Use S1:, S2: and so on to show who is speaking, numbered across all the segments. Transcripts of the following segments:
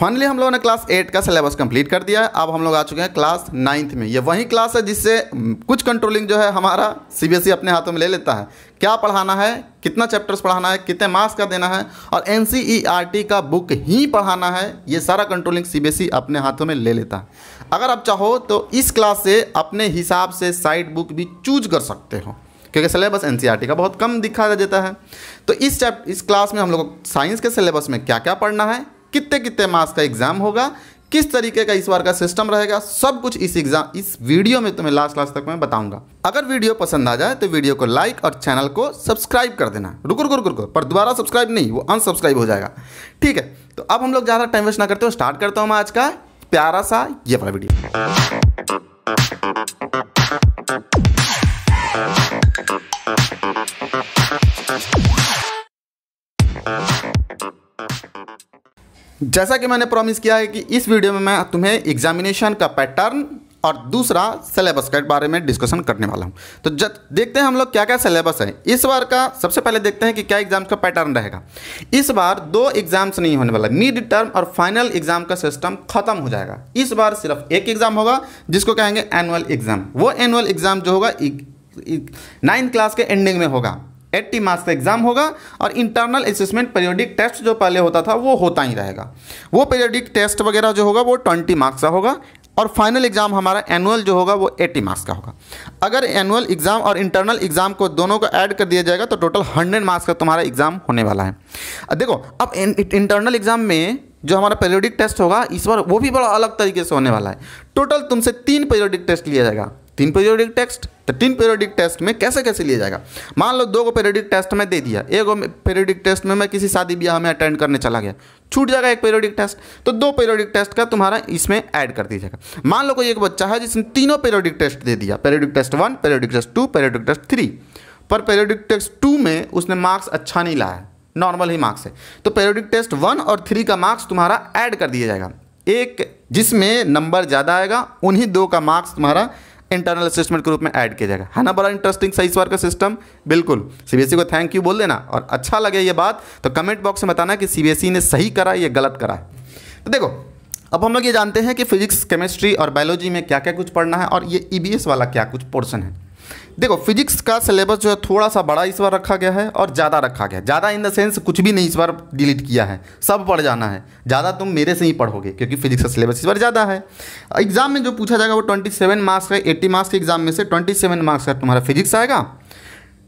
S1: Finally हम लोगों ने क्लास एट का सिलेबस कंप्लीट कर दिया है। अब हम लोग आ चुके हैं क्लास नाइन्थ में। ये वही क्लास है जिससे कुछ कंट्रोलिंग जो है हमारा सीबीएसई अपने हाथों में ले लेता है। क्या पढ़ाना है, कितना चैप्टर्स पढ़ाना है, कितने मार्क्स का देना है और एनसीईआरटी का बुक ही पढ़ाना है, ये सारा कंट्रोलिंग सीबीएसई अपने हाथों में ले लेता है। अगर आप चाहो तो इस क्लास से अपने हिसाब से साइड बुक भी चूज़ कर सकते हो, क्योंकि सिलेबस एन का बहुत कम दिखाया जाता है। तो इस चैप इस क्लास में हम लोग साइंस के सिलेबस में क्या क्या पढ़ना है कितने कितने मार्क्स का एग्ज़ाम होगा, किस तरीके का इस बार का सिस्टम रहेगा, सब कुछ इस एग्ज़ाम इस वीडियो में तुम्हें लास्ट लास्ट तक मैं बताऊँगा। अगर वीडियो पसंद आ जाए तो वीडियो को लाइक और चैनल को सब्सक्राइब कर देना। रुको रुको रुको पर दोबारा सब्सक्राइब नहीं, वो अनसब्सक्राइब हो जाएगा। ठीक है तो अब हम लोग ज़्यादा टाइम वेस्ट ना करते हो स्टार्ट करता हूँ मैं आज का प्यारा सा ये वाला वीडियो जैसा कि मैंने प्रॉमिस किया है कि इस वीडियो में मैं तुम्हें एग्जामिनेशन का पैटर्न और दूसरा सिलेबस के बारे में डिस्कशन करने वाला हूँ। तो जब देखते हैं हम लोग क्या क्या सिलेबस है। इस बार का, सबसे पहले देखते हैं कि क्या एग्ज़ाम्स का पैटर्न रहेगा। इस बार दो एग्ज़ाम्स नहीं होने वाला। मिड टर्म और फाइनल एग्ज़ाम का सिस्टम खत्म हो जाएगा। इस बार सिर्फ़ एक एग्ज़ाम होगा, जिसको कहेंगे एनुअल एग्ज़ाम वो एनुअल एग्ज़ाम जो होगा नाइन्थ क्लास के एंडिंग में होगा। एट्टी मार्क्स का एग्ज़ाम होगा और इंटरनल असेसमेंट पीरियोडिक टेस्ट जो पहले होता था, वो होता ही रहेगा। वो पीरियोडिक टेस्ट वगैरह जो होगा, वो ट्वेंटी मार्क्स का होगा और फाइनल एग्ज़ाम हमारा एनुअल जो होगा, वो 80 मार्क्स का होगा। अगर एनुअल एग्ज़ाम और इंटरनल एग्ज़ाम को दोनों को ऐड कर दिया जाएगा तो टोटल 100 मार्क्स का तुम्हारा एग्ज़ाम होने वाला है। देखो, अब इंटरनल एग्ज़ाम में जो हमारा पीरियोडिक टेस्ट होगा, इस बार वो भी बड़ा अलग तरीके से होने वाला है। टोटल तुमसे तीन पीरियोडिक टेस्ट लिया जाएगा। तीन पीरियोडिक टेस्ट तो तीन पीरियोडिक टेस्ट में कैसे कैसे लिया जाएगा मान लो दो को पीरियोडिक टेस्ट में दे दिया एक पीरियोडिक टेस्ट में मैं किसी शादी ब्याह में अटेंड करने चला गया छूट जाएगा एक पीरियोडिक टेस्ट तो दो पीरियोडिक टेस्ट का तुम्हारा इसमें ऐड कर दीजिएगा मान लो कोई एक बच्चा है जिसने तीनों पीरियोडिक टेस्ट दे दिया periodic test one periodic test two periodic test three पर पीरियोडिक टेस्ट टू में उसने मार्क्स अच्छा नहीं लाया नॉर्मल ही मार्क्स है तो पीरियोडिक टेस्ट वन और थ्री का मार्क्स तुम्हारा ऐड कर दिया जाएगा एक जिसमें नंबर ज़्यादा आएगा उन्हीं दो का मार्क्स तुम्हारा इंटरनल असिस्टमेंट के रूप में ऐड किया जाएगा। है ना बड़ा इंटरेस्टिंग सही बार का सिस्टम बिल्कुल। सीबीएसई को थैंक यू बोल देना और अच्छा लगे ये बात तो कमेंट बॉक्स में बताना कि सीबीएसई ने सही करा या गलत करा है। तो देखो, अब हम लोग ये जानते हैं कि फिजिक्स केमिस्ट्री और बायोलॉजी में क्या क्या कुछ पढ़ना है और ये ई वाला क्या कुछ पोर्सन है। देखो फिजिक्स का सिलेबस जो है थोड़ा सा बड़ा इस बार रखा गया है और ज़्यादा रखा गया ज़्यादा इन द सेंस कुछ भी नहीं इस बार डिलीट किया है। सब पढ़ जाना है। ज़्यादा तुम मेरे से ही पढ़ोगे, क्योंकि फिजिक्स का सिलेबस इस बार ज़्यादा है। एग्ज़ाम में जो पूछा जाएगा वो ट्वेंटी सेवन मार्क्स का एट्टी मार्क्स के एग्ज़ाम में से ट्वेंटी सेवन मार्क्स का तुम्हारा फिजिक्स आएगा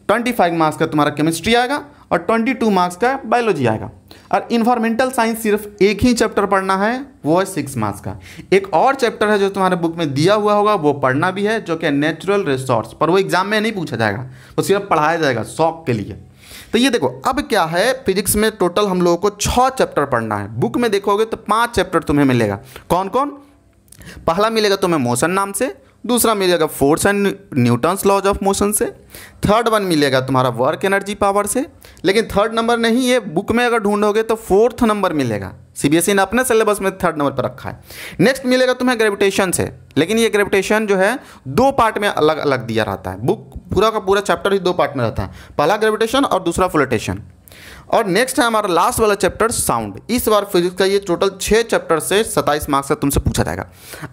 S1: ट्वेंटी फाइव मार्क्स का तुम्हारा केमिस्ट्री आएगा और ट्वेंटी टू मार्क्स का बायोलॉजी आएगा। और इन्वायरमेंटल साइंस सिर्फ़ एक ही चैप्टर पढ़ना है, वो है सिक्स मार्क्स का। एक और चैप्टर है जो तुम्हारे बुक में दिया हुआ होगा, वो पढ़ना भी है, जो कि नेचुरल रिसोर्स पर वो एग्ज़ाम में नहीं पूछा जाएगा, वो सिर्फ़ पढ़ाया जाएगा शौक के लिए। तो ये देखो, अब क्या है फिजिक्स में टोटल हम लोगों को छः चैप्टर पढ़ना है। बुक में देखोगे तो पाँच चैप्टर तुम्हें मिलेगा। कौन कौन पहला मिलेगा तुम्हें मोशन नाम से दूसरा मिलेगा force and Newton's laws of motion से। थर्ड वन मिलेगा तुम्हारा वर्क एनर्जी पावर से। लेकिन थर्ड नंबर नहीं ये बुक में अगर ढूंढोगे तो फोर्थ नंबर मिलेगा। सीबीएसई ने अपने सिलेबस में थर्ड नंबर पर रखा है। नेक्स्ट मिलेगा तुम्हें ग्रेविटेशन से। लेकिन ये ग्रेविटेशन जो है, दो पार्ट में अलग अलग दिया रहता है। बुक पूरा का पूरा चैप्टर ही दो पार्ट में रहता है। पहला ग्रेविटेशन और दूसरा फ्लोटेशन और नेक्स्ट है हमारा लास्ट वाला चैप्टर साउंड इस बार फिजिक्स का ये टोटल छः चैप्टर से सत्ताईस मार्क्स का तुमसे पूछा जाएगा।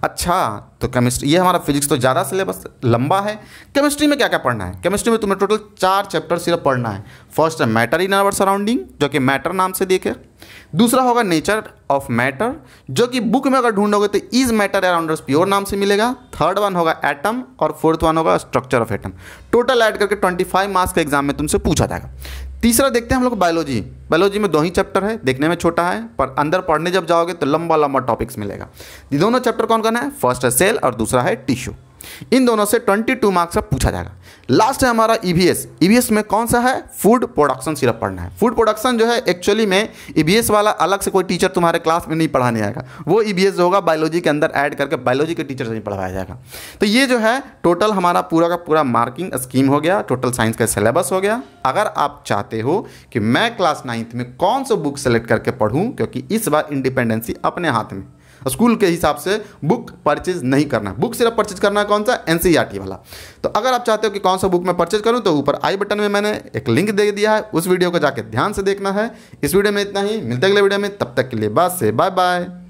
S1: अच्छा तो केमिस्ट्री ये हमारा फिजिक्स तो ज़्यादा सिलेबस लंबा है। केमिस्ट्री में क्या क्या पढ़ना है? केमिस्ट्री में तुम्हें टोटल चार चैप्टर सिर्फ़ पढ़ना है। फ़र्स्ट है मैटर इन आवर सराउंडिंग जो कि मैटर नाम से देखे दूसरा होगा नेचर ऑफ़ मैटर जो कि बुक में अगर ढूंढोगे तो इज़ मैटर अराउंड प्योर नाम से मिलेगा। थर्ड वन होगा एटम और फोर्थ वन होगा structure of atom total add करके 25 मार्क्स का एग्ज़ाम में तुमसे पूछा जाएगा। तीसरा देखते हैं हम लोग बायोलॉजी बायोलॉजी में दो ही चैप्टर है, देखने में छोटा है, पर अंदर पढ़ने जब जाओगे तो लंबा लंबा टॉपिक्स मिलेगा। दोनों चैप्टर कौन कौन है? फ़र्स्ट है सेल और दूसरा है टिश्यू इन दोनों से 22 मार्क्स का पूछा जाएगा। लास्ट है हमारा ईवीएस e ईवीएस e में कौन सा है? फ़ूड प्रोडक्शन सिर्फ़ पढ़ना है। फ़ूड प्रोडक्शन जो है एक्चुअली में ईवीएस e वाला अलग से कोई टीचर तुम्हारे क्लास में नहीं पढ़ाने आएगा। वो ईवीएस जो होगा बायोलॉजी के अंदर ऐड करके बायोलॉजी के टीचर से नहीं पढ़ाया जाएगा। तो ये जो है टोटल हमारा पूरा का पूरा मार्किंग स्कीम हो गया टोटल साइंस का सिलेबस हो गया। अगर आप चाहते हो कि मैं क्लास नाइन्थ में कौन सा बुक सेलेक्ट करके पढ़ूँ, क्योंकि इस बार इंडिपेंडेंसी अपने हाथ में। स्कूल के हिसाब से बुक परचेज नहीं करना बुक सिर्फ़ परचेज करना कौन सा? एन वाला। तो अगर आप चाहते हो कि कौन सा बुक मैं परचेज करूँ तो ऊपर आई बटन में मैंने एक लिंक दे दिया है, उस वीडियो को जाकर ध्यान से देखना है। इस वीडियो में इतना ही। मिलते अगले वीडियो में। तब तक के लिए बात से बाय बाय